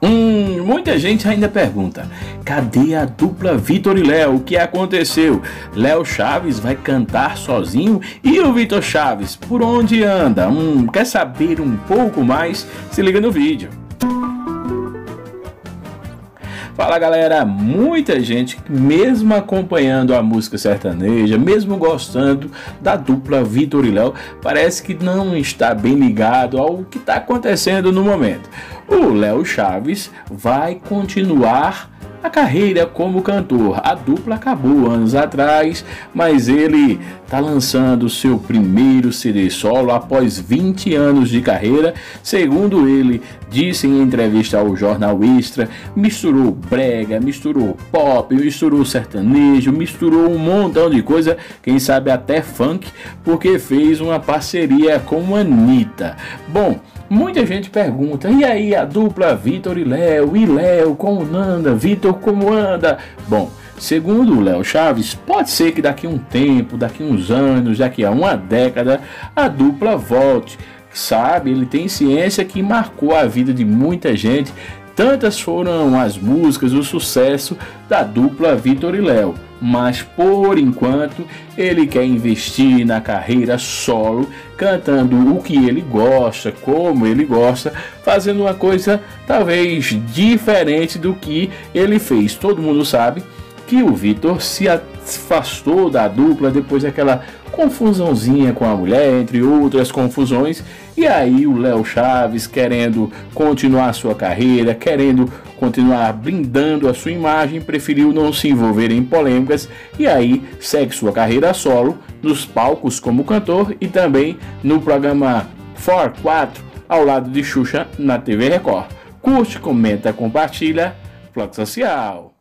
Hum, muita gente ainda pergunta: cadê a dupla Vitor e Léo? O que aconteceu? Léo Chaves vai cantar sozinho e o Vitor Chaves por onde anda? Hum, quer saber um pouco mais? Se liga no vídeo. Fala galera, muita gente, mesmo acompanhando a música sertaneja, mesmo gostando da dupla Vitor e Léo, parece que não está bem ligado ao que está acontecendo no momento. O Léo Chaves vai continuar a carreira como cantor. A dupla acabou anos atrás, mas ele está lançando seu primeiro CD solo após 20 anos de carreira. Segundo ele disse em entrevista ao jornal Extra, misturou brega, misturou pop, misturou sertanejo, misturou um montão de coisa, quem sabe até funk, porque fez uma parceria com Anitta. Bom, Muita gente pergunta, e aí a dupla Vitor e Léo, e Léo como anda, Vitor como anda? Bom, segundo o Léo Chaves, pode ser que daqui a um tempo, daqui a uns anos, daqui a uma década, a dupla volte. Sabe, ele tem ciência que marcou a vida de muita gente. Tantas foram as músicas, o sucesso da dupla Vitor e Léo mas por enquanto ele quer investir na carreira solo, cantando o que ele gosta, como ele gosta, fazendo uma coisa talvez diferente do que ele fez. Todo mundo sabe que o Vitor se afastou da dupla depois daquela confusãozinha com a mulher, entre outras confusões, e aí o Léo Chaves querendo continuar sua carreira, querendo continuar blindando a sua imagem, preferiu não se envolver em polêmicas e aí segue sua carreira solo nos palcos como cantor e também no programa 4 4 ao lado de Xuxa na TV Record. Curte, comenta, compartilha. Flux Social.